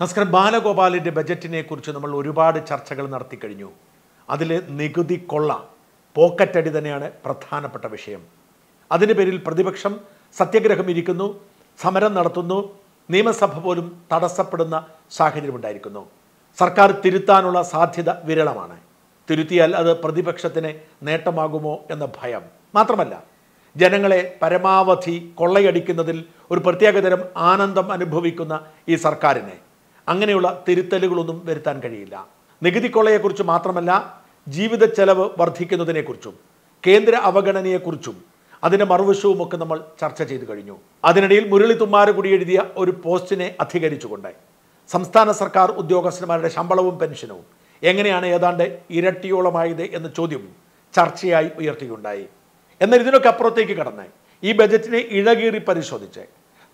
നമസ്കാരം. ബാലഗോപാലിന്റെ ബജറ്റിനെ കുറിച്ച് നമ്മൾ ഒരുപാട് ചർച്ചകൾ നടത്തി കഴിഞ്ഞു. അതിൽ നികുതി കൊള്ള പോക്കറ്റടി തന്നെയാണ് പ്രധാനപ്പെട്ട വിഷയം. അതിന് പേരിൽ പ്രതിപക്ഷം സത്യഗ്രഹം ഇരിക്കുന്നു സമരം നടത്തുന്നു നിയമസഭ പോലും തടസ്സപ്പെടുന്ന സാഹചര്യമുണ്ടായിരിക്കുന്നു സർക്കാർ തിരുത്താനുള്ള സാധ്യത വിരളമാണ്. തിരുത്തിയാൽ അത് പ്രതിപക്ഷത്തിന് നേട്ടമാകുമോ എന്ന ഭയം. മാത്രമല്ല ജനങ്ങളെ പരമാവധി കൊള്ളയടിക്കുന്നതിൽ ഒരു പ്രത്യേകതരം ആനന്ദം അനുഭവിക്കുന്ന ഈ സർക്കാരിനെ അങ്ങനെയുള്ള തിരുത്തലുകളൊന്നും വരുത്താൻ കഴിയില്ല. നികുതി കൊള്ളയെക്കുറിച്ച് മാത്രമല്ല ജീവിത ചെലവ് വർദ്ധിക്കുന്നതിനെക്കുറിച്ചും കേന്ദ്ര അവഗണനയെക്കുറിച്ചും അതിന്റെ മറുവശവും ഒക്കെ നമ്മൾ ചർച്ച ചെയ്തു കഴിഞ്ഞു. അതിനിടയിൽ മുരളി തുമ്മാരകുടി എഴുതിയ ഒരു പോസ്റ്റിനെ അധികരിച്ചുകൊണ്ട് സംസ്ഥാന സർക്കാർ ഉദ്യോഗസ്ഥന്മാരുടെ ശമ്പളവും പെൻഷനും എങ്ങനെയാണ് ഏതാണ്ട് ഇരട്ടിയോളമായത് എന്ന ചോദ്യം ചർച്ചയായി ഉയർത്തുകയുണ്ടായി. എന്നാൽ ഇതിനൊക്കെ അപ്പുറത്തേക്ക് കടന്ന് ഈ ബജറ്റിനെ ഇഴകീറി പരിശോധിച്ച്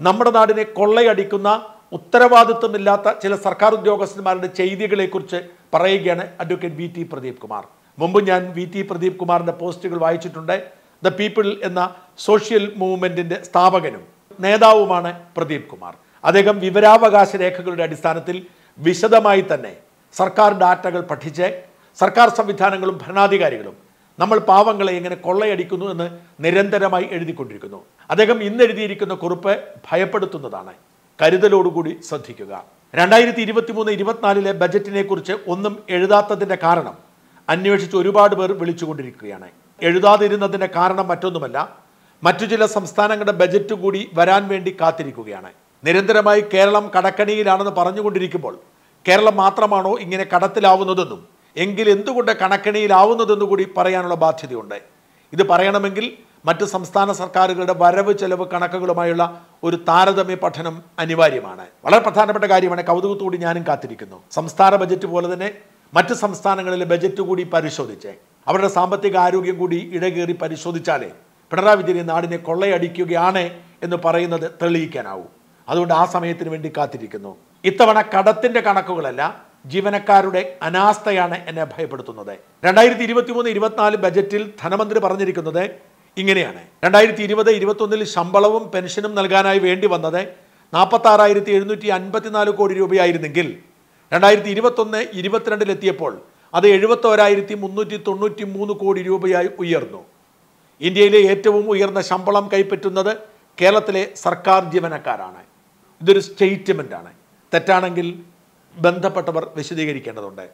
നമ്മുടെ നാടിനെ കൊള്ളയടിക്കുന്ന ഉത്തരവാദിത്വമില്ലാത്ത ചില സർക്കാർ ഉദ്യോഗസ്ഥന്മാരുടെ ചെയ്തികളെക്കുറിച്ച് പറയുകയാണ് advocate V T Pradeep Kumar. മുമ്പ് ഞാൻ വി ടി പ്രദീപ് കുമാറിന്റെ പോസ്റ്റുകൾ വായിച്ചിട്ടുണ്ട്. ദ പീപ്പിൾ എന്ന സോഷ്യൽ മൂവ്മെന്റിന്റെ സ്ഥാപകനും നേതാവുമാണ് പ്രദീപ് കുമാർ. അദ്ദേഹം വിവരാവകാശ രേഖകളുടെ അടിസ്ഥാനത്തിൽ വിശദമായി തന്നെ സർക്കാർ ഡാറ്റകൾ പഠിച്ച് സർക്കാർ സംവിധാനങ്ങളും ഭരണാധികാരികളും നമ്മൾ പാവങ്ങളെ എങ്ങനെ കൊള്ളയടിക്കുന്നു എന്ന് നിരന്തരമായി എഴുതിക്കൊണ്ടിരിക്കുന്നു. അദ്ദേഹം ഇന്ന് എഴുതിയിരിക്കുന്ന കുറിപ്പ് ഭയപ്പെടുത്തുന്നതാണ്. കരുതലോടുകൂടി ശ്രദ്ധിക്കുക. രണ്ടായിരത്തി ഇരുപത്തി മൂന്ന് ഇരുപത്തിനാലിലെ ബജറ്റിനെ കുറിച്ച് ഒന്നും എഴുതാത്തതിന്റെ കാരണം അന്വേഷിച്ച് ഒരുപാട് പേർ വിളിച്ചുകൊണ്ടിരിക്കുകയാണ്. എഴുതാതിരുന്നതിന്റെ കാരണം മറ്റൊന്നുമല്ല മറ്റു ചില സംസ്ഥാനങ്ങളുടെ ബജറ്റ് കൂടി വരാൻ വേണ്ടി കാത്തിരിക്കുകയാണ്. നിരന്തരമായി കേരളം കടക്കണിയിലാണെന്ന് പറഞ്ഞുകൊണ്ടിരിക്കുമ്പോൾ കേരളം മാത്രമാണോ ഇങ്ങനെ കടത്തിലാവുന്നതെന്നും എങ്കിൽ എന്തുകൊണ്ട് കണക്കണിയിലാവുന്നതെന്നു കൂടി പറയാനുള്ള ബാധ്യതയുണ്ട്. ഇത് പറയണമെങ്കിൽ മറ്റ് സംസ്ഥാന സർക്കാരുകളുടെ വരവ് ചെലവ് കണക്കുകളുമായുള്ള ഒരു താരതമ്യ പഠനം അനിവാര്യമാണ്. വളരെ പ്രധാനപ്പെട്ട കാര്യമാണ്. കൗതുകത്തോടി ഞാനും കാത്തിരിക്കുന്നു. സംസ്ഥാന ബജറ്റ് പോലെ തന്നെ മറ്റ് സംസ്ഥാനങ്ങളിലെ ബജറ്റ് കൂടി പരിശോധിച്ച്. അവരുടെ സാമ്പത്തിക ആരോഗ്യം കൂടി ഇടകേറി പരിശോധിച്ചാലേ പിണറായി വിജയൻ നാടിനെ കൊള്ളയടിക്കുകയാണ് എന്ന് പറയുന്നത് തെളിയിക്കാനാവും. അതുകൊണ്ട് ആ സമയത്തിന് വേണ്ടി കാത്തിരിക്കുന്നു. ഇത്തവണ കടത്തിന്റെ കണക്കുകളല്ല ജീവനക്കാരുടെ അനാസ്ഥയാണ് എന്നെ ഭയപ്പെടുത്തുന്നത്. രണ്ടായിരത്തി ഇരുപത്തി മൂന്ന് ഇരുപത്തിനാല് ബജറ്റിൽ ധനമന്ത്രി പറഞ്ഞിരിക്കുന്നത് ഇങ്ങനെയാണ്. രണ്ടായിരത്തി ഇരുപത് ഇരുപത്തൊന്നിൽ ശമ്പളവും പെൻഷനും നൽകാനായി വേണ്ടി വന്നത് നാൽപ്പത്താറായിരത്തി എഴുന്നൂറ്റി അൻപത്തിനാല് കോടി രൂപയായിരുന്നെങ്കിൽ രണ്ടായിരത്തി ഇരുപത്തൊന്ന് ഇരുപത്തിരണ്ടിലെത്തിയപ്പോൾ അത് എഴുപത്തോരായിരത്തി മുന്നൂറ്റി തൊണ്ണൂറ്റി മൂന്ന് കോടി രൂപയായി ഉയർന്നു. ഇന്ത്യയിലെ ഏറ്റവും ഉയർന്ന ശമ്പളം കൈപ്പറ്റുന്നത് കേരളത്തിലെ സർക്കാർ ജീവനക്കാരാണ്. ഇതൊരു സ്റ്റേറ്റ്മെന്റ് ആണ് തെറ്റാണെങ്കിൽ ബന്ധപ്പെട്ടവർ വിശദീകരിക്കേണ്ടതുണ്ട്.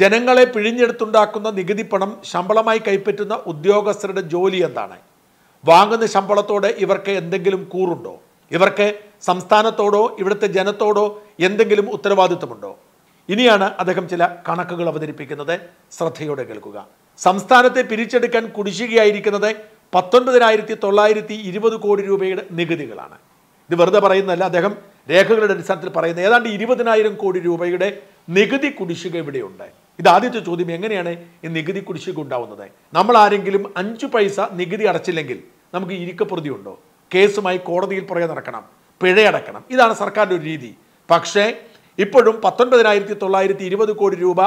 ജനങ്ങളെ പിഴിഞ്ഞെടുത്തുണ്ടാക്കുന്ന നികുതി പണം ശമ്പളമായി കൈപ്പറ്റുന്ന ഉദ്യോഗസ്ഥരുടെ ജോലി എന്താണ്? വാങ്ങുന്ന ശമ്പളത്തോടെ ഇവർക്ക് എന്തെങ്കിലും കൂറുണ്ടോ? ഇവർക്ക് സംസ്ഥാനത്തോടോ ഇവിടുത്തെ ജനത്തോടോ എന്തെങ്കിലും ഉത്തരവാദിത്വമുണ്ടോ? ഇനിയാണ് അദ്ദേഹം ചില കണക്കുകൾ അവതരിപ്പിക്കുന്നത്. ശ്രദ്ധയോടെ കേൾക്കുക. സംസ്ഥാനത്തെ പിരിച്ചെടുക്കാൻ കുടിശ്ശികയായിരിക്കുന്നത് പത്തൊൻപതിനായിരത്തി തൊള്ളായിരത്തി ഇരുപത് കോടി രൂപയുടെ നികുതികളാണ്. ഇത് വെറുതെ പറയുന്നതല്ല അദ്ദേഹം രേഖകളുടെ അടിസ്ഥാനത്തിൽ പറയുന്നത് ഏതാണ്ട് ഇരുപതിനായിരം കോടി രൂപയുടെ നികുതി കുടിശ്ശിക ഇവിടെയുണ്ട്. ഇത് ആദ്യത്തെ ചോദ്യം എങ്ങനെയാണ് ഈ നികുതി കുടിശ്ശിക ഉണ്ടാവുന്നത്? നമ്മൾ ആരെങ്കിലും അഞ്ച് പൈസ നികുതി അടച്ചില്ലെങ്കിൽ നമുക്ക് ഇരിക്കപ്രതി ഉണ്ടോ? കേസുമായി കോടതിയിൽ പുറകെ നടക്കണം പിഴയടക്കണം. ഇതാണ് സർക്കാരിന്റെ ഒരു രീതി. പക്ഷേ ഇപ്പോഴും പത്തൊൻപതിനായിരത്തി തൊള്ളായിരത്തി ഇരുപത് കോടി രൂപ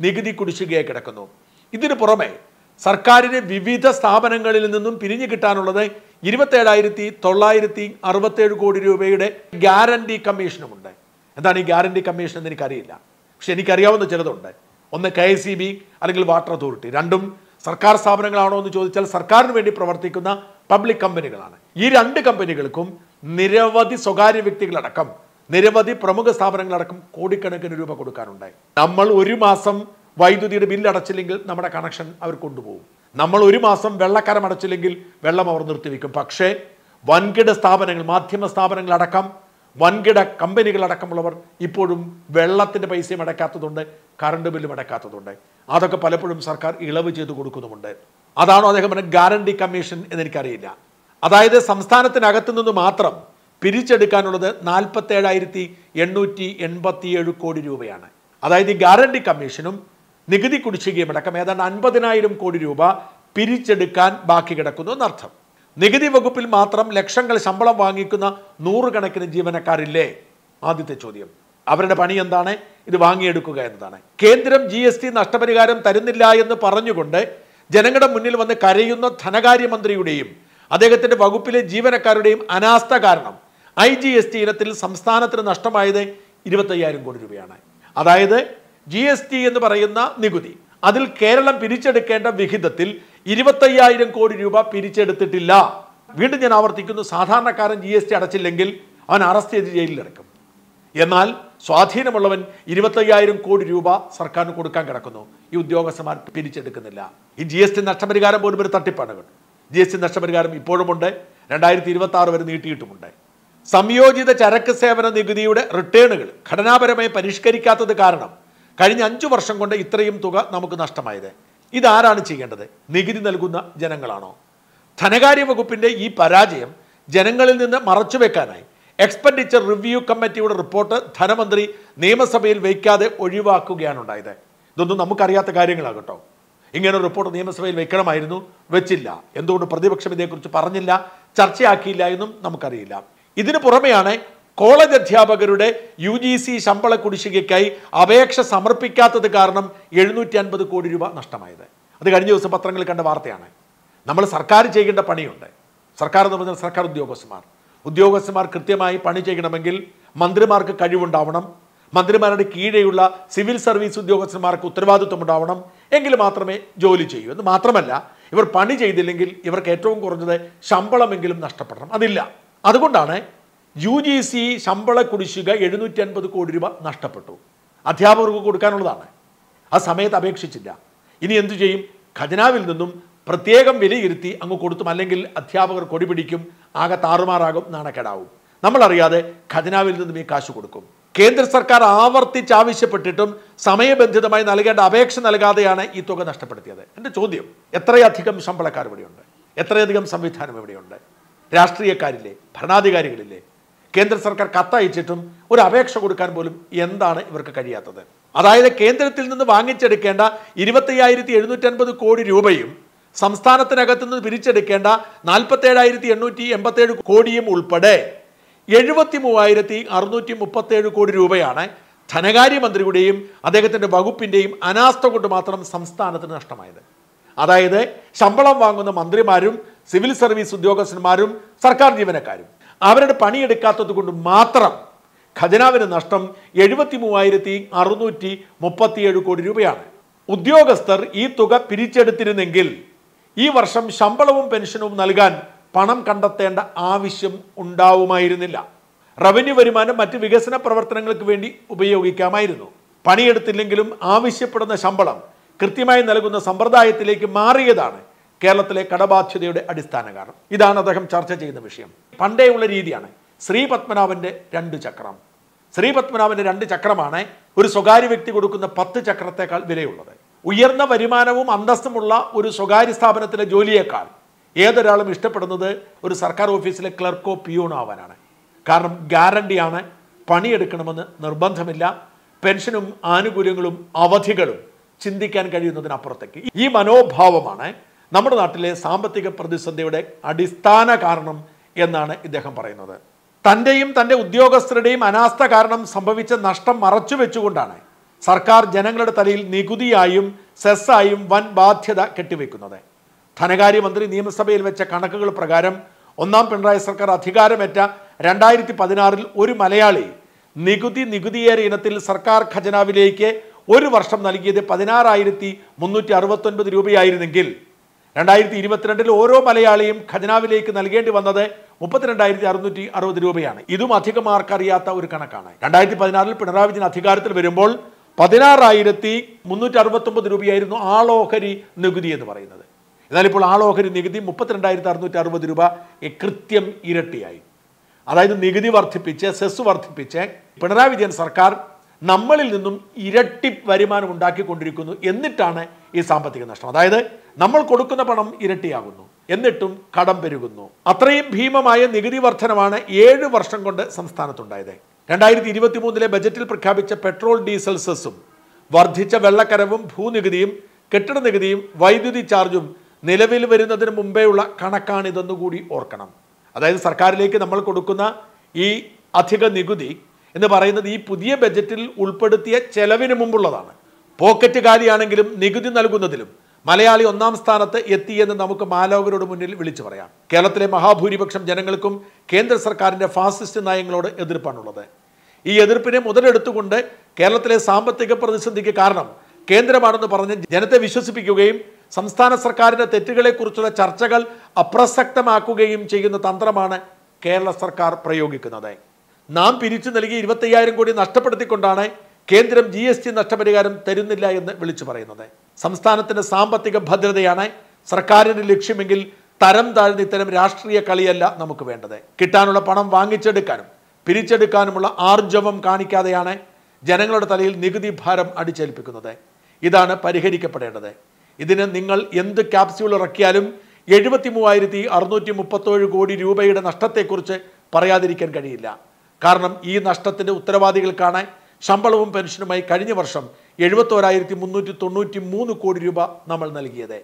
നികുതി കുടിശ്ശികയായി കിടക്കുന്നു. ഇതിനു പുറമെ സർക്കാരിന് വിവിധ സ്ഥാപനങ്ങളിൽ നിന്നും പിരിഞ്ഞു കിട്ടാനുള്ളത് ഇരുപത്തേഴായിരത്തി തൊള്ളായിരത്തി അറുപത്തേഴ് കോടി രൂപയുടെ ഗ്യാരണ്ടി കമ്മീഷനുമുണ്ട്. എന്താണ് ഈ ഗ്യാരണ്ടി കമ്മീഷൻ എന്ന് എനിക്കറിയില്ല. പക്ഷെ എനിക്കറിയാവുന്ന ചിലതുണ്ട്. ഒന്ന് കെ എസ് ബി അല്ലെങ്കിൽ വാട്ടർ അതോറിറ്റി. രണ്ടും സർക്കാർ സ്ഥാപനങ്ങളാണോ എന്ന് ചോദിച്ചാൽ സർക്കാരിന് വേണ്ടി പ്രവർത്തിക്കുന്ന പബ്ലിക് കമ്പനികളാണ്. ഈ രണ്ട് കമ്പനികൾക്കും നിരവധി സ്വകാര്യ വ്യക്തികളടക്കം നിരവധി പ്രമുഖ സ്ഥാപനങ്ങളടക്കം കോടിക്കണക്കിന് രൂപ കൊടുക്കാനുണ്ടായി. നമ്മൾ ഒരു മാസം വൈദ്യുതിയുടെ ബില്ല് അടച്ചില്ലെങ്കിൽ നമ്മുടെ കണക്ഷൻ അവർ കൊണ്ടുപോകും. നമ്മൾ ഒരു മാസം വെള്ളക്കരം അടച്ചില്ലെങ്കിൽ വെള്ളം അവർ നിർത്തിവെക്കും. പക്ഷേ വൻകിട സ്ഥാപനങ്ങൾ മാധ്യമ സ്ഥാപനങ്ങളടക്കം വൻകിട കമ്പനികളടക്കമുള്ളവർ ഇപ്പോഴും വെള്ളത്തിന്റെ പൈസയും അടയ്ക്കാത്തതുണ്ട് കറണ്ട് ബില്ലും അടയ്ക്കാത്തതുണ്ട്. അതൊക്കെ പലപ്പോഴും സർക്കാർ ഇളവ് ചെയ്ത് കൊടുക്കുന്നുമുണ്ട്. അതാണോ അദ്ദേഹം പറഞ്ഞ ഗ്യാരണ്ടി കമ്മീഷൻ എന്നെനിക്കറിയില്ല. അതായത് സംസ്ഥാനത്തിനകത്തു നിന്ന് മാത്രം പിരിച്ചെടുക്കാനുള്ളത് നാൽപ്പത്തേഴായിരത്തി എണ്ണൂറ്റി എൺപത്തിയേഴ് കോടി രൂപയാണ്. അതായത് ഈ ഗ്യാരണ്ടി കമ്മീഷനും നികുതി കുടിശ്ശികയും അടക്കം ഏതാണ്ട് അൻപതിനായിരം കോടി രൂപ പിരിച്ചെടുക്കാൻ ബാക്കി കിടക്കുന്നു എന്നർത്ഥം. നികുതി വകുപ്പിൽ മാത്രം ലക്ഷങ്ങൾ ശമ്പളം വാങ്ങിക്കുന്ന നൂറുകണക്കിന് ജീവനക്കാരില്ലേ? ആദ്യത്തെ ചോദ്യം. അവരുടെ പണി എന്താണ്? ഇത് വാങ്ങിയെടുക്കുക എന്നതാണ്. കേന്ദ്രം ജി എസ് ടി നഷ്ടപരിഹാരം തരുന്നില്ല എന്ന് പറഞ്ഞുകൊണ്ട് ജനങ്ങളുടെ മുന്നിൽ വന്ന് കരയുന്ന ധനകാര്യമന്ത്രിയുടെയും അദ്ദേഹത്തിന്റെ വകുപ്പിലെ ജീവനക്കാരുടെയും അനാസ്ഥ കാരണം ഐ ജി എസ് ടി ഇനത്തിൽ സംസ്ഥാനത്തിന് നഷ്ടമായത് ഇരുപത്തയ്യായിരം കോടി രൂപയാണ്. അതായത് ജി എസ് ടി എന്ന് പറയുന്ന നികുതി അതിൽ കേരളം പിരിച്ചെടുക്കേണ്ട വിഹിതത്തിൽ ഇരുപത്തയ്യായിരം കോടി രൂപ പിരിച്ചെടുത്തിട്ടില്ല. വീണ്ടും ഞാൻ ആവർത്തിക്കുന്നു സാധാരണക്കാരൻ ജി എസ് ടി അടച്ചില്ലെങ്കിൽ അവൻ അറസ്റ്റ് ചെയ്ത് ജയിലിലിറക്കും എന്നാൽ സ്വാധീനമുള്ളവൻ ഇരുപത്തയ്യായിരം കോടി രൂപ സർക്കാരിന് കൊടുക്കാൻ കിടക്കുന്നു. ഈ ഉദ്യോഗസ്ഥന്മാർ പിരിച്ചെടുക്കുന്നില്ല. ഈ ജി എസ് ടി നഷ്ടപരിഹാരം പോലും ഒരു തട്ടിപ്പാണ് ജി എസ് ടി നഷ്ടപരിഹാരം ഇപ്പോഴുമുണ്ട്. രണ്ടായിരത്തി ഇരുപത്തി ആറ് വരെ നീട്ടിയിട്ടുമുണ്ട്. സംയോജിത ചരക്ക് സേവന നികുതിയുടെ റിട്ടേണുകൾ ഘടനാപരമായി പരിഷ്കരിക്കാത്തത് കാരണം കഴിഞ്ഞ അഞ്ചു വർഷം കൊണ്ട് ഇത്രയും തുക നമുക്ക് നഷ്ടമായത്. ഇതാരാണ് ചെയ്യേണ്ടത്? നികുതി നൽകുന്ന ജനങ്ങളാണോ? ധനകാര്യ വകുപ്പിന്റെ ഈ പരാജയം ജനങ്ങളിൽ നിന്ന് മറച്ചുവെക്കാനായി എക്സ്പെൻഡിച്ചർ റിവ്യൂ കമ്മിറ്റിയുടെ റിപ്പോർട്ട് ധനമന്ത്രി നിയമസഭയിൽ വയ്ക്കാതെ ഒഴിവാക്കുകയാണ് ഉണ്ടായത്. ഇതൊന്നും നമുക്കറിയാത്ത കാര്യങ്ങളാകട്ടോ. ഇങ്ങനെ റിപ്പോർട്ട് നിയമസഭയിൽ വെക്കണമായിരുന്നു വെച്ചില്ല. എന്തുകൊണ്ട് പ്രതിപക്ഷം ഇതേക്കുറിച്ച് പറഞ്ഞില്ല ചർച്ചയാക്കിയില്ല എന്നും നമുക്കറിയില്ല. ഇതിനു പുറമെയാണ് കോളേജ് അധ്യാപകരുടെ യു ജി സി ശമ്പള കുടിശ്ശികയ്ക്കായി അപേക്ഷ സമർപ്പിക്കാത്തത് കാരണം എഴുന്നൂറ്റി അൻപത് കോടി രൂപ നഷ്ടമായത്. അത് കഴിഞ്ഞ ദിവസം പത്രങ്ങളിൽ കണ്ട വാർത്തയാണ്. നമ്മൾ സർക്കാർ ചെയ്യേണ്ട പണിയുണ്ട്. സർക്കാർ എന്ന് പറഞ്ഞാൽ സർക്കാർ ഉദ്യോഗസ്ഥന്മാർ. ഉദ്യോഗസ്ഥന്മാർ കൃത്യമായി പണി ചെയ്യണമെങ്കിൽ മന്ത്രിമാർക്ക് കഴിവുണ്ടാവണം. മന്ത്രിമാരുടെ കീഴെയുള്ള സിവിൽ സർവീസ് ഉദ്യോഗസ്ഥന്മാർക്ക് ഉത്തരവാദിത്വം ഉണ്ടാവണം. എങ്കിൽ മാത്രമേ ജോലി ചെയ്യൂ. എന്ന് മാത്രമല്ല ഇവർ പണി ചെയ്തില്ലെങ്കിൽ ഇവർക്ക് ഏറ്റവും കുറഞ്ഞത് ശമ്പളമെങ്കിലും നഷ്ടപ്പെടണം. അതില്ല. അതുകൊണ്ടാണ് യു ജി സി ശമ്പള കുടിശ്ശിക എഴുന്നൂറ്റി അൻപത് കോടി രൂപ നഷ്ടപ്പെട്ടു. അധ്യാപകർക്ക് കൊടുക്കാനുള്ളതാണ്. ആ സമയത്ത് അപേക്ഷിച്ചില്ല. ഇനി എന്തു ചെയ്യും? ഖജനാവിൽ നിന്നും പ്രത്യേകം വിലയിരുത്തി അങ്ങ് കൊടുത്തും അല്ലെങ്കിൽ അധ്യാപകർ കൊടി പിടിക്കും ആകെ താറുമാറാകും നാണക്കേടാവും. നമ്മളറിയാതെ ഖജനാവിൽ നിന്നും ഈ കാശ് കൊടുക്കും. കേന്ദ്ര സർക്കാർ ആവർത്തിച്ച് ആവശ്യപ്പെട്ടിട്ടും സമയബന്ധിതമായി നൽകേണ്ട അപേക്ഷ നൽകാതെയാണ് ഈ തുക നഷ്ടപ്പെടുത്തിയത്. എന്റെ ചോദ്യം എത്രയധികം ശമ്പളക്കാർ ഇവിടെയുണ്ട്? എത്രയധികം സംവിധാനം ഇവിടെയുണ്ട്? രാഷ്ട്രീയക്കാരില്ലേ? ഭരണാധികാരികളില്ലേ? കേന്ദ്ര സർക്കാർ കത്തയച്ചിട്ടും ഒരു അപേക്ഷ കൊടുക്കാൻ പോലും എന്താണ് ഇവർക്ക് കഴിയാത്തത്? അതായത് കേന്ദ്രത്തിൽ നിന്ന് വാങ്ങിച്ചെടുക്കേണ്ട ഇരുപത്തയ്യായിരത്തി എഴുന്നൂറ്റി അൻപത് കോടി രൂപയും സംസ്ഥാനത്തിനകത്ത് നിന്ന് പിരിച്ചെടുക്കേണ്ട നാൽപ്പത്തേഴായിരത്തി എണ്ണൂറ്റി എൺപത്തേഴ് കോടിയും ഉൾപ്പെടെ എഴുപത്തി മൂവായിരത്തി അറുന്നൂറ്റി മുപ്പത്തേഴ് കോടി രൂപയാണ് ധനകാര്യമന്ത്രിയുടെയും അദ്ദേഹത്തിന്റെ വകുപ്പിന്റെയും അനാസ്ഥ കൊണ്ട് മാത്രം സംസ്ഥാനത്തിന് നഷ്ടമായത്. അതായത് ശമ്പളം വാങ്ങുന്ന മന്ത്രിമാരും സിവിൽ സർവീസ് ഉദ്യോഗസ്ഥന്മാരും സർക്കാർ ജീവനക്കാരും. അവരുടെ പണിയെടുക്കാത്തത് കൊണ്ട് മാത്രം ഖജനാവിന് നഷ്ടം എഴുപത്തി മൂവായിരത്തി അറുന്നൂറ്റി മുപ്പത്തിയേഴ് കോടി രൂപയാണ്. ഉദ്യോഗസ്ഥർ ഈ തുക പിരിച്ചെടുത്തിരുന്നെങ്കിൽ ഈ വർഷം ശമ്പളവും പെൻഷനും നൽകാൻ പണം കണ്ടെത്തേണ്ട ആവശ്യം ഉണ്ടാവുമായിരുന്നില്ല. റവന്യൂ വരുമാനം മറ്റ് വികസന പ്രവർത്തനങ്ങൾക്ക് വേണ്ടി ഉപയോഗിക്കാമായിരുന്നു. പണിയെടുത്തില്ലെങ്കിലും ആവശ്യപ്പെടുന്ന ശമ്പളം കൃത്യമായി നൽകുന്ന സമ്പ്രദായത്തിലേക്ക് മാറിയതാണ് കേരളത്തിലെ കടബാധ്യതയുടെ അടിസ്ഥാന കാരണം. ഇതാണ് അദ്ദേഹം ചർച്ച ചെയ്യുന്ന വിഷയം. പണ്ടേയുള്ള രീതിയാണ്. ശ്രീ പത്മനാഭന്റെ രണ്ട് ചക്രം. ശ്രീ പത്മനാഭന്റെ രണ്ട് ചക്രമാണ് ഒരു സ്വകാര്യ വ്യക്തി കൊടുക്കുന്ന പത്ത് ചക്രത്തെക്കാൾ വിലയുള്ളത്. ഉയർന്ന വരുമാനവും അന്തസ്തുമുള്ള ഒരു സ്വകാര്യ സ്ഥാപനത്തിലെ ജോലിയേക്കാൾ ഏതൊരാളും ഇഷ്ടപ്പെടുന്നത് ഒരു സർക്കാർ ഓഫീസിലെ ക്ലർക്കോ പിയൂണോ ആവാനാണ്. കാരണം ഗ്യാരണ്ടിയാണ് പണിയെടുക്കണമെന്ന് നിർബന്ധമില്ല. പെൻഷനും ആനുകൂല്യങ്ങളും അവധികളും ചിന്തിക്കാൻ കഴിയുന്നതിനപ്പുറത്തേക്ക്. ഈ മനോഭാവമാണ് നമ്മുടെ നാട്ടിലെ സാമ്പത്തിക പ്രതിസന്ധിയുടെ അടിസ്ഥാന കാരണം എന്നാണ് ഇദ്ദേഹം പറയുന്നത്. തന്റെയും തന്റെ ഉദ്യോഗസ്ഥരുടെയും അനാസ്ഥ കാരണം സംഭവിച്ച നഷ്ടം മറച്ചു വെച്ചുകൊണ്ടാണ് സർക്കാർ ജനങ്ങളുടെ തലയിൽ നികുതിയായും സെസ്സായും വൻ ബാധ്യത കെട്ടിവെക്കുന്നത്. ധനകാര്യമന്ത്രി നിയമസഭയിൽ വെച്ച കണക്കുകൾ പ്രകാരം ഒന്നാം പിണറായി സർക്കാർ അധികാരമേറ്റ രണ്ടായിരത്തി പതിനാറിൽ ഒരു മലയാളി നികുതി നികുതിയേറെ ഇനത്തിൽ സർക്കാർ ഖജനാവിലേക്ക് ഒരു വർഷം നൽകിയത് പതിനാറായിരത്തി മുന്നൂറ്റി അറുപത്തൊൻപത് രൂപയായിരുന്നെങ്കിൽ രണ്ടായിരത്തി ഇരുപത്തിരണ്ടിൽ ഓരോ മലയാളിയും ഖജനാവിലേക്ക് നൽകേണ്ടി വന്നത് മുപ്പത്തിരണ്ടായിരത്തി അറുന്നൂറ്റി അറുപത് രൂപയാണ്. ഇതും അധികം ആർക്കറിയാത്ത ഒരു കണക്കാണ്. രണ്ടായിരത്തി പതിനാറിൽ പിണറായി വിജയൻ അധികാരത്തിൽ വരുമ്പോൾ പതിനാറായിരത്തി മുന്നൂറ്റി അറുപത്തൊമ്പത് രൂപയായിരുന്നു ആളോഹരി നികുതി എന്ന് പറയുന്നത്. എന്നാൽ ഇപ്പോൾ ആളോഹരി നികുതി മുപ്പത്തിരണ്ടായിരത്തി അറുന്നൂറ്റി അറുപത് രൂപ കൃത്യം ഇരട്ടിയായി. അതായത് നികുതി വർദ്ധിപ്പിച്ച് സെസ് വർദ്ധിപ്പിച്ച് പിണറായി വിജയൻ സർക്കാർ നമ്മളിൽ നിന്നും ഇരട്ടി വരുമാനം ഉണ്ടാക്കിക്കൊണ്ടിരിക്കുന്നു എന്നിട്ടാണ് ഈ സാമ്പത്തിക നഷ്ടം. അതായത് നമ്മൾ കൊടുക്കുന്ന പണം ഇരട്ടിയാകുന്നു എന്നിട്ടും കടം പെരുകുന്നു. അത്രയും ഭീമമായ നികുതി വർധനമാണ് ഏഴ് വർഷം കൊണ്ട് സംസ്ഥാനത്തുണ്ടായത്. രണ്ടായിരത്തി ഇരുപത്തി മൂന്നിലെ ബജറ്റിൽ പ്രഖ്യാപിച്ച പെട്രോൾ ഡീസൽ സെസ്സും വർദ്ധിച്ച വെള്ളക്കരവും ഭൂനികുതിയും കെട്ടിട നികുതിയും വൈദ്യുതി ചാർജും നിലവിൽ വരുന്നതിന് മുമ്പേയുള്ള കണക്കാണിതെന്നുകൂടി ഓർക്കണം. അതായത് സർക്കാരിലേക്ക് നമ്മൾ കൊടുക്കുന്ന ഈ അധിക നികുതി എന്ന് പറയുന്നത് ഈ പുതിയ ബജറ്റിൽ ഉൾപ്പെടുത്തിയ ചെലവിന് മുമ്പുള്ളതാണ്. പോക്കറ്റ് കാലിയാണെങ്കിലും നികുതി നൽകുന്നതിലും മലയാളി ഒന്നാം സ്ഥാനത്ത് എത്തിയെന്ന് നമുക്ക് മാലോകരോട് മുന്നിൽ വിളിച്ചു പറയാം. കേരളത്തിലെ മഹാഭൂരിപക്ഷം ജനങ്ങൾക്കും കേന്ദ്ര സർക്കാരിന്റെ ഫാസിസ്റ്റ് നയങ്ങളോട് എതിർപ്പാണുള്ളത്. ഈ എതിർപ്പിനെ മുതലെടുത്തുകൊണ്ട് കേരളത്തിലെ സാമ്പത്തിക പ്രതിസന്ധിക്ക് കാരണം കേന്ദ്രമാണെന്ന് പറഞ്ഞ് ജനത്തെ വിശ്വസിപ്പിക്കുകയും സംസ്ഥാന സർക്കാരിന്റെ തെറ്റുകളെക്കുറിച്ചുള്ള ചർച്ചകൾ അപ്രസക്തമാക്കുകയും ചെയ്യുന്ന തന്ത്രമാണ് കേരള സർക്കാർ പ്രയോഗിക്കുന്നത്. നാം പിരിച്ചു നൽകി ഇരുപത്തയ്യായിരം കോടി നഷ്ടപ്പെടുത്തിക്കൊണ്ടാണ് കേന്ദ്രം ജി എസ് ടി നഷ്ടപരിഹാരം തരുന്നില്ല എന്ന് വിളിച്ചു പറയുന്നത്. സംസ്ഥാനത്തിന്റെ സാമ്പത്തിക ഭദ്രതയാണ് സർക്കാരിന്റെ ലക്ഷ്യമെങ്കിൽ തരം താഴ്ന്ന ഇത്തരം രാഷ്ട്രീയ കളിയല്ല നമുക്ക് വേണ്ടത്. കിട്ടാനുള്ള പണം വാങ്ങിച്ചെടുക്കാനും പിരിച്ചെടുക്കാനുമുള്ള ആർജവം കാണിക്കാതെയാണ് ജനങ്ങളുടെ തലയിൽ നികുതി ഭാരം അടിച്ചേൽപ്പിക്കുന്നത്. ഇതാണ് പരിഹരിക്കപ്പെടേണ്ടത്. ഇതിന് നിങ്ങൾ എന്ത് ക്യാപ്സ്യൂൾ ഇറക്കിയാലും എഴുപത്തി മൂവായിരത്തി അറുന്നൂറ്റി മുപ്പത്തേഴ് കോടി രൂപയുടെ നഷ്ടത്തെക്കുറിച്ച് പറയാതിരിക്കാൻ കഴിയില്ല. കാരണം ഈ നഷ്ടത്തിന്റെ ഉത്തരവാദികൾക്കാണ് ശമ്പളവും പെൻഷനുമായി കഴിഞ്ഞ വർഷം എഴുപത്തോരായിരത്തി മുന്നൂറ്റി തൊണ്ണൂറ്റി മൂന്ന് കോടി രൂപ നമ്മൾ നൽകിയത്.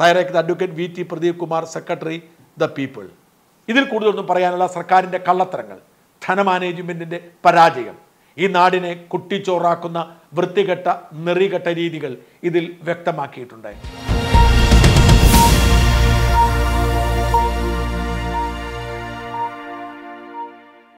തയ്യാറാക്കിയത് advocate V T Pradeep Kumar secretary the people. ഇതിൽ കൂടുതലൊന്നും പറയാനുള്ള സർക്കാരിന്റെ കള്ളത്തരങ്ങൾ ധനമാനേജ്മെന്റിന്റെ പരാജയം. ഈ നാടിനെ കുട്ടിച്ചോറാക്കുന്ന വൃത്തികെട്ട നെറികെട്ട രീതികൾ ഇതിൽ വ്യക്തമാക്കിയിട്ടുണ്ട്.